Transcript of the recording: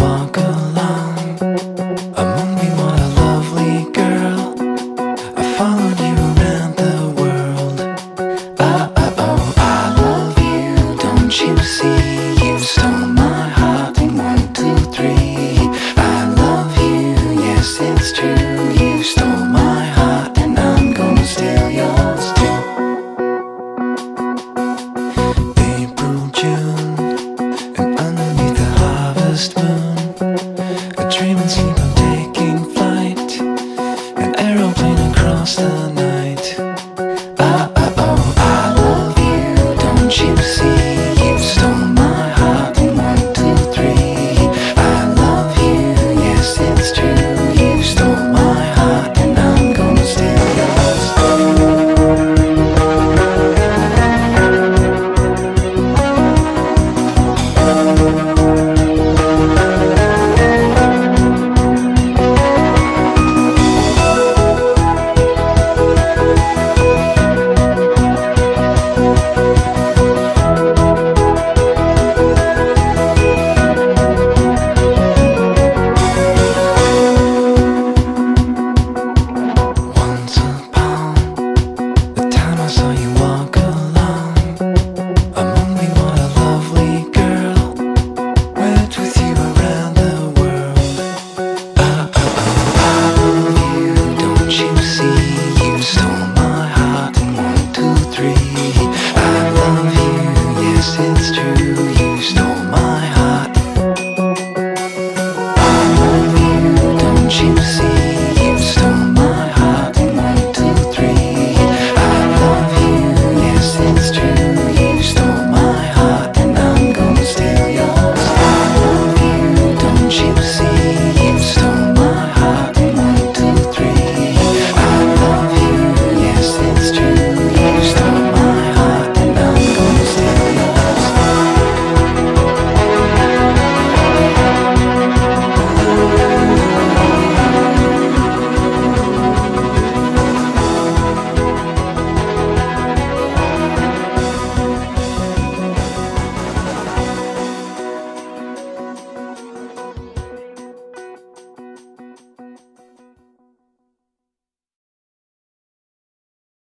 walk along. A moonbeam, what a lovely girl. I followed you around the world. Oh, oh, oh, I love you, don't you see? You stole my heart in one, two, three. I love you, yes it's true. You stole my heart and I'm gonna steal yours too. April, June, and underneath the harvest moon